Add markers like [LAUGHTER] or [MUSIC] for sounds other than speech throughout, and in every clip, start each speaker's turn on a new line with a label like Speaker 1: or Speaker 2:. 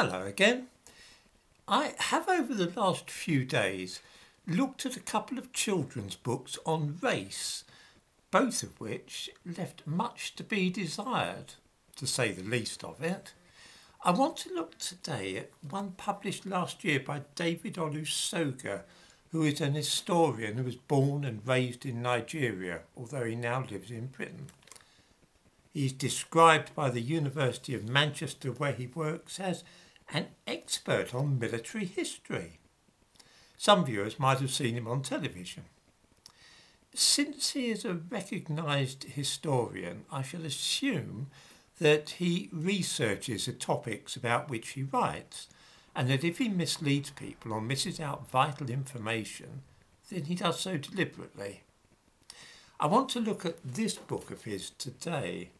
Speaker 1: Hello again. I have over the last few days looked at a couple of children's books on race, both of which left much to be desired, to say the least of it. I want to look today at one published last year by David Olusoga, who is an historian who was born and raised in Nigeria, although he now lives in Britain. He is described by the University of Manchester, where he works, as an expert on military history. Some viewers might have seen him on television. Since he is a recognised historian, I shall assume that he researches the topics about which he writes, and that if he misleads people or misses out vital information, then he does so deliberately. I want to look at this book of his today,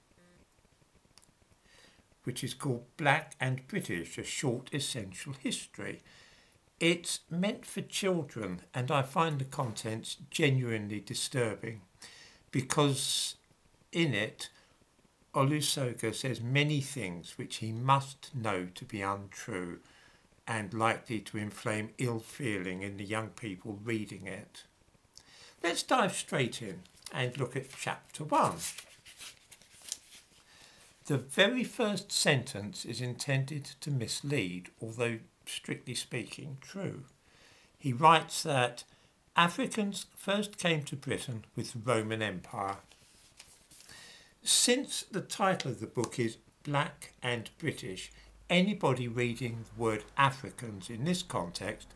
Speaker 1: which is called Black and British, a short essential history. It's meant for children, and I find the contents genuinely disturbing because in it, Olusoga says many things which he must know to be untrue and likely to inflame ill feeling in the young people reading it. Let's dive straight in and look at chapter 1. The very first sentence is intended to mislead, although strictly speaking true. He writes that Africans first came to Britain with the Roman Empire. Since the title of the book is Black and British, anybody reading the word Africans in this context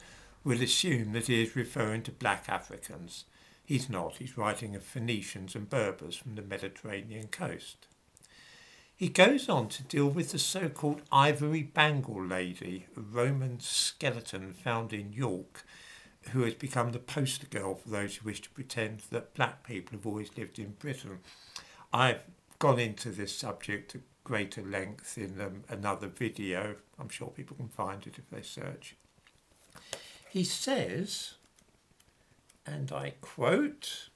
Speaker 1: will assume that he is referring to black Africans. He's not, he's writing of Phoenicians and Berbers from the Mediterranean coast. He goes on to deal with the so-called ivory bangle lady, a Roman skeleton found in York, who has become the poster girl for those who wish to pretend that black people have always lived in Britain. I've gone into this subject at greater length in um, another video. I'm sure people can find it if they search. He says, and I quote,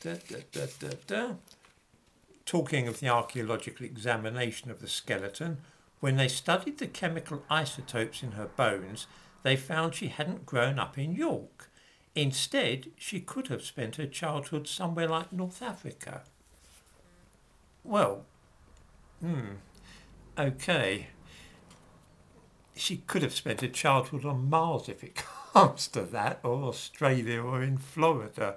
Speaker 1: da, da, da, talking of the archaeological examination of the skeleton, when they studied the chemical isotopes in her bones, they found she hadn't grown up in York. Instead, she could have spent her childhood somewhere like North Africa. Well, hmm, okay. She could have spent her childhood on Mars if it [LAUGHS] comes to that, or Australia or in Florida,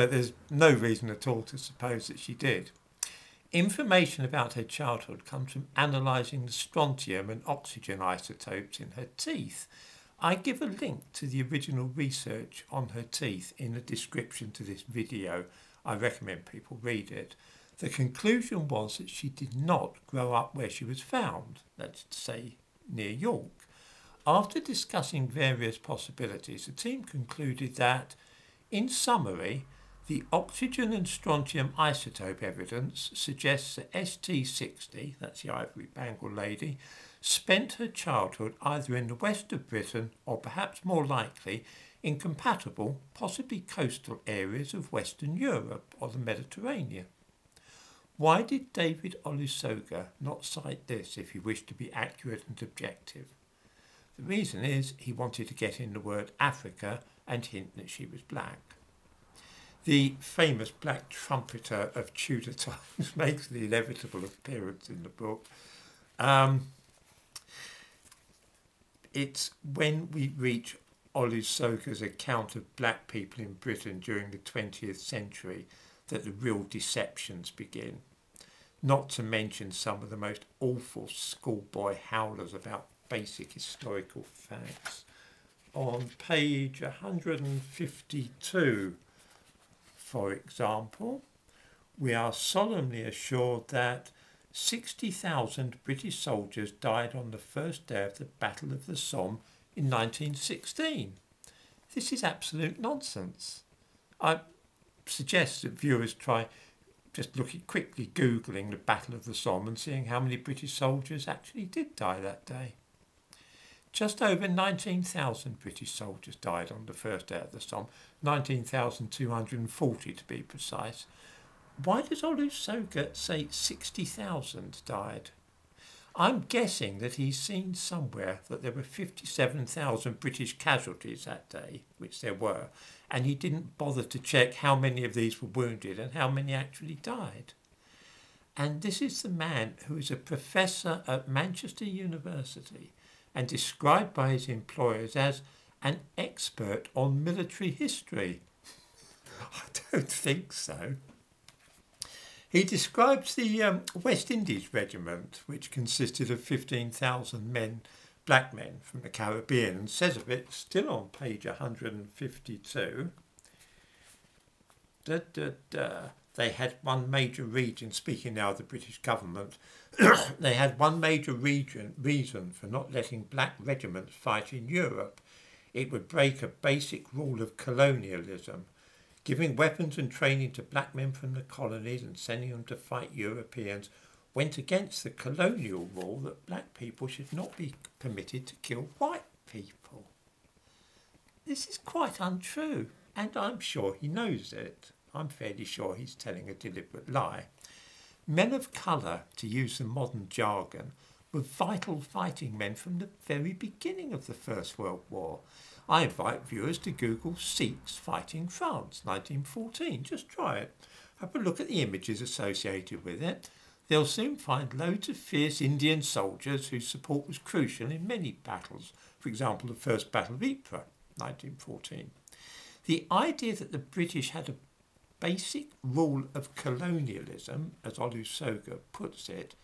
Speaker 1: but there's no reason at all to suppose that she did. Information about her childhood comes from analysing the strontium and oxygen isotopes in her teeth. I give a link to the original research on her teeth in the description to this video. I recommend people read it. The conclusion was that she did not grow up where she was found, let's say near York. After discussing various possibilities, the team concluded that, in summary, the oxygen and strontium isotope evidence suggests that ST60, that's the ivory bangle lady, spent her childhood either in the west of Britain or perhaps more likely in compatible, possibly coastal areas of Western Europe or the Mediterranean. Why did David Olusoga not cite this if he wished to be accurate and objective? The reason is he wanted to get in the word Africa and hint that she was black. The famous black trumpeter of Tudor times [LAUGHS] makes the inevitable appearance in the book. Um, it's when we reach Olusoga's account of black people in Britain during the 20th century that the real deceptions begin. Not to mention some of the most awful schoolboy howlers about basic historical facts. On page 152, for example, we are solemnly assured that 60,000 British soldiers died on the first day of the Battle of the Somme in 1916. This is absolute nonsense. I suggest that viewers try just looking quickly googling the Battle of the Somme and seeing how many British soldiers actually did die that day. Just over 19,000 British soldiers died on the first day of the Somme, 19,240 to be precise. Why does Olusoga say 60,000 died? I'm guessing that he's seen somewhere that there were 57,000 British casualties that day, which there were, and he didn't bother to check how many of these were wounded and how many actually died. And this is the man who is a professor at Manchester University and described by his employers as an expert on military history. [LAUGHS] I don't think so. He describes the um, West Indies Regiment, which consisted of 15,000 men, black men from the Caribbean, and says of it, still on page 152, da, da, da, they had one major region, speaking now of the British government, [COUGHS] they had one major region, reason for not letting black regiments fight in Europe. It would break a basic rule of colonialism Giving weapons and training to black men from the colonies and sending them to fight Europeans went against the colonial rule that black people should not be permitted to kill white people. This is quite untrue, and I'm sure he knows it. I'm fairly sure he's telling a deliberate lie. Men of colour, to use the modern jargon, were vital fighting men from the very beginning of the First World War. I invite viewers to Google Sikhs fighting France 1914. Just try it. Have a look at the images associated with it. They'll soon find loads of fierce Indian soldiers whose support was crucial in many battles, for example, the First Battle of Ypres, 1914. The idea that the British had a basic rule of colonialism, as Olusoga puts it,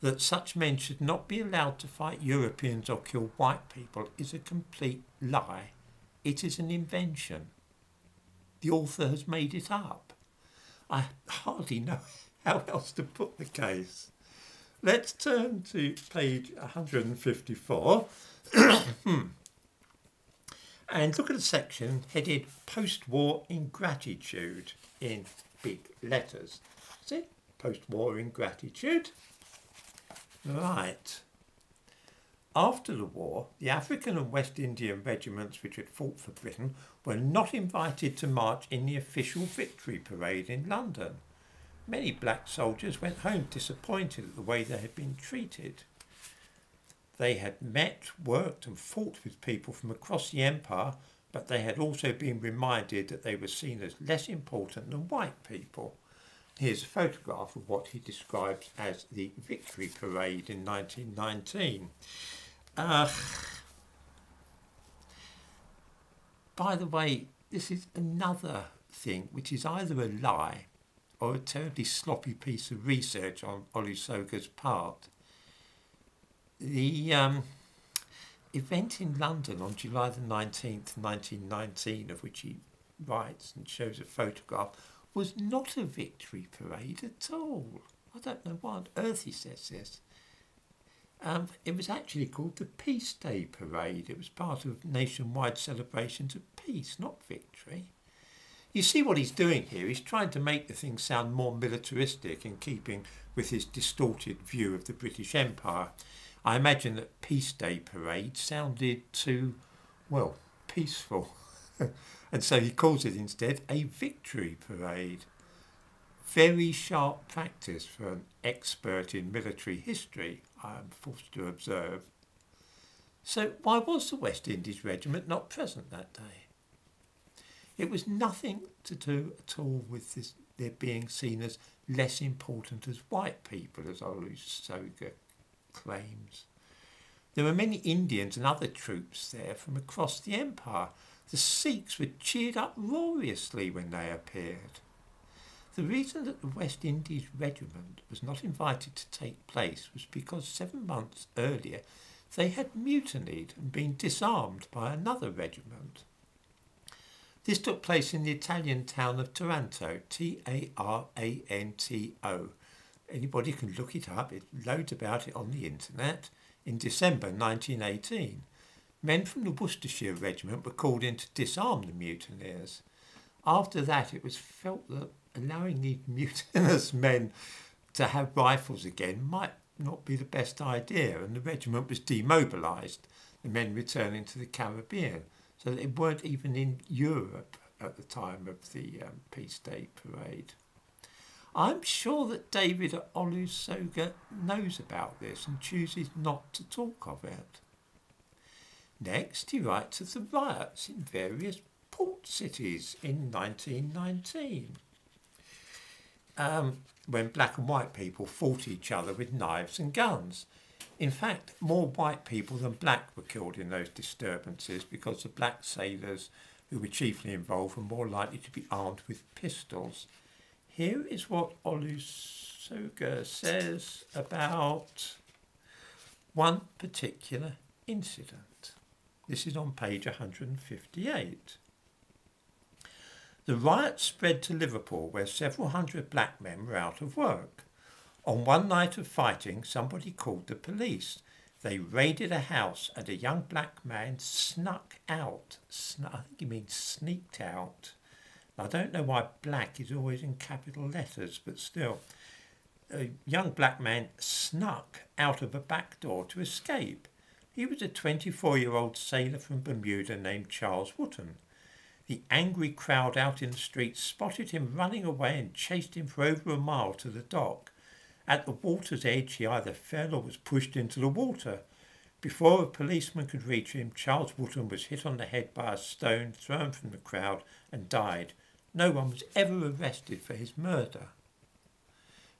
Speaker 1: that such men should not be allowed to fight Europeans or kill white people is a complete lie. It is an invention. The author has made it up. I hardly know [LAUGHS] how else to put the case. Let's turn to page 154 [COUGHS] hmm. And look at a section headed Post War Ingratitude in big letters. See? Post War Ingratitude. Right. After the war, the African and West Indian regiments which had fought for Britain were not invited to march in the official victory parade in London. Many black soldiers went home disappointed at the way they had been treated. They had met, worked, and fought with people from across the empire, but they had also been reminded that they were seen as less important than white people Here's a photograph of what he describes as the Victory Parade in 1919. Uh, by the way, this is another thing which is either a lie or a terribly sloppy piece of research on Olusoga's part. The um, event in London on July the 19th, 1919, of which he writes and shows a photograph, was not a victory parade at all. I don't know why on earth he says this. Um, it was actually called the Peace Day Parade. It was part of nationwide celebrations of peace, not victory. You see what he's doing here? He's trying to make the thing sound more militaristic in keeping with his distorted view of the British Empire. I imagine that Peace Day Parade sounded too, well, peaceful. [LAUGHS] and so he calls it instead a victory parade. Very sharp practice for an expert in military history, I am forced to observe. So why was the West Indies Regiment not present that day? It was nothing to do at all with this, their being seen as less important as white people, as Olusoga claims. There were many Indians and other troops there from across the empire, the Sikhs were cheered uproariously when they appeared. The reason that the West Indies Regiment was not invited to take place was because seven months earlier they had mutinied and been disarmed by another regiment. This took place in the Italian town of Taranto, T-A-R-A-N-T-O. Anybody can look it up, it loads about it on the internet, in December 1918 men from the Worcestershire Regiment were called in to disarm the mutineers. After that, it was felt that allowing these [LAUGHS] mutinous men to have rifles again might not be the best idea, and the regiment was demobilised, the men returning to the Caribbean. So they weren't even in Europe at the time of the um, Peace Day parade. I'm sure that David Olusoga knows about this and chooses not to talk of it. Next, he writes of the riots in various port cities in 1919, um, when black and white people fought each other with knives and guns. In fact, more white people than black were killed in those disturbances because the black sailors who were chiefly involved were more likely to be armed with pistols. Here is what Olusoga says about one particular incident. This is on page 158. The riot spread to Liverpool, where several hundred black men were out of work. On one night of fighting, somebody called the police. They raided a house and a young black man snuck out. I think he means sneaked out. I don't know why black is always in capital letters, but still. A young black man snuck out of a back door to escape. He was a 24 year old sailor from Bermuda named Charles Wootton. The angry crowd out in the street spotted him running away and chased him for over a mile to the dock. At the water's edge, he either fell or was pushed into the water. Before a policeman could reach him, Charles Wootton was hit on the head by a stone thrown from the crowd and died. No one was ever arrested for his murder.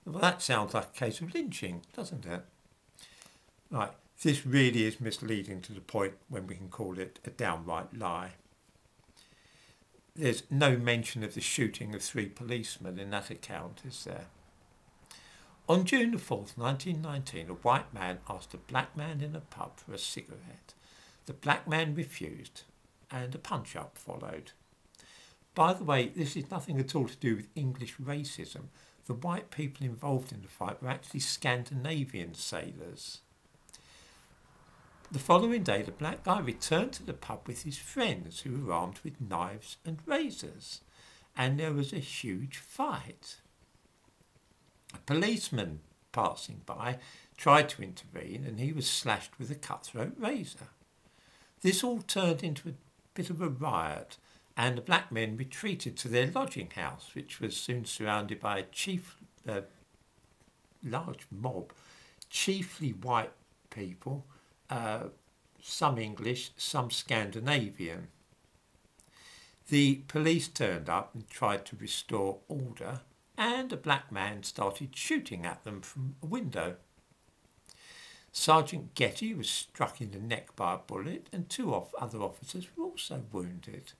Speaker 1: Well, that sounds like a case of lynching, doesn't it? Right, this really is misleading to the point when we can call it a downright lie. There's no mention of the shooting of three policemen in that account, is there? On June the 4th, 1919, a white man asked a black man in a pub for a cigarette. The black man refused, and a punch up followed. By the way, this is nothing at all to do with English racism. The white people involved in the fight were actually Scandinavian sailors. The following day, the black guy returned to the pub with his friends who were armed with knives and razors, and there was a huge fight. A policeman passing by tried to intervene and he was slashed with a cutthroat razor. This all turned into a bit of a riot, and the black men retreated to their lodging house, which was soon surrounded by a chief, uh, large mob, chiefly white people uh, some English, some Scandinavian. The police turned up and tried to restore order, and a black man started shooting at them from a window. Sergeant Getty was struck in the neck by a bullet, and two other officers were also wounded.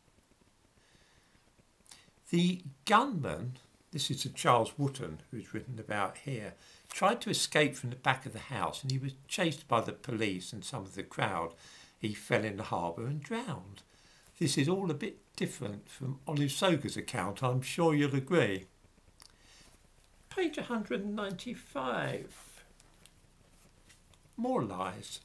Speaker 1: The gunman, this is a Charles Wootton who's written about here, tried to escape from the back of the house and he was chased by the police and some of the crowd. He fell in the harbour and drowned. This is all a bit different from Olusoga's account, I'm sure you'll agree. Page 195. More lies.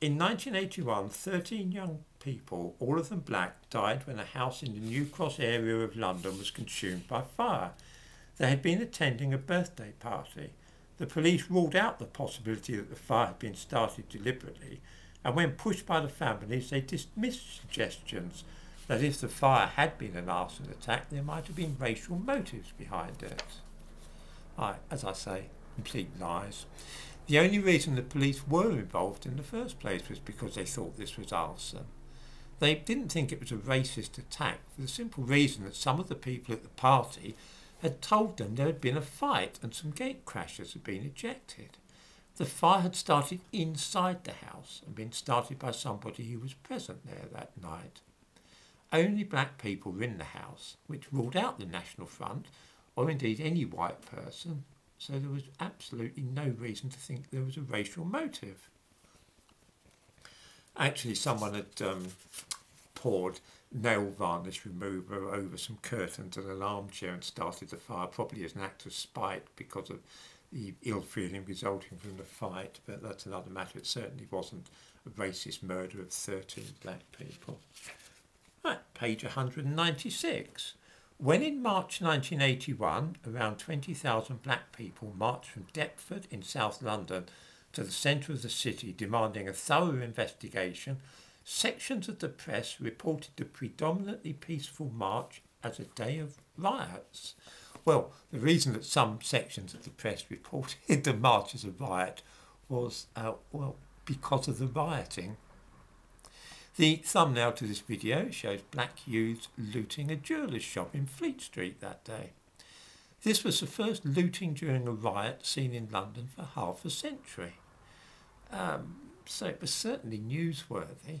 Speaker 1: In 1981, 13 young people, all of them black, died when a house in the New Cross area of London was consumed by fire. They had been attending a birthday party. The police ruled out the possibility that the fire had been started deliberately, and when pushed by the families, they dismissed suggestions that if the fire had been an arson attack, there might have been racial motives behind it. I, as I say, complete lies. The only reason the police were involved in the first place was because they thought this was arson. They didn't think it was a racist attack for the simple reason that some of the people at the party had told them there had been a fight and some gate crashers had been ejected. The fire had started inside the house and been started by somebody who was present there that night. Only black people were in the house, which ruled out the National Front, or indeed any white person, so there was absolutely no reason to think there was a racial motive. Actually, someone had um, poured nail varnish remover over some curtains and an armchair and started the fire, probably as an act of spite because of the ill feeling resulting from the fight, but that's another matter. It certainly wasn't a racist murder of 13 black people. Right, page 196. When in March 1981, around 20,000 black people marched from Deptford in South London to the centre of the city demanding a thorough investigation Sections of the press reported the predominantly peaceful march as a day of riots. Well, the reason that some sections of the press reported [LAUGHS] the march as a riot was, uh, well, because of the rioting. The thumbnail to this video shows black youths looting a jeweller's shop in Fleet Street that day. This was the first looting during a riot seen in London for half a century. Um, so it was certainly newsworthy.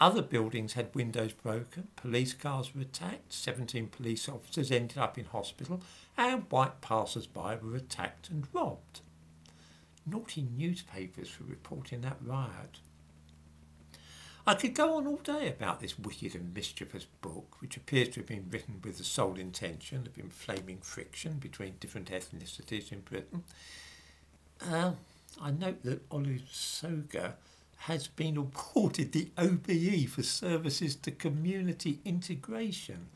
Speaker 1: Other buildings had windows broken, police cars were attacked, 17 police officers ended up in hospital, and white passers by were attacked and robbed. Naughty newspapers were reporting that riot. I could go on all day about this wicked and mischievous book, which appears to have been written with the sole intention of inflaming friction between different ethnicities in Britain. Uh, I note that Olusoga has been awarded the OBE for services to community integration.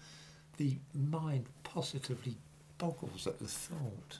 Speaker 1: The mind positively boggles at the thought.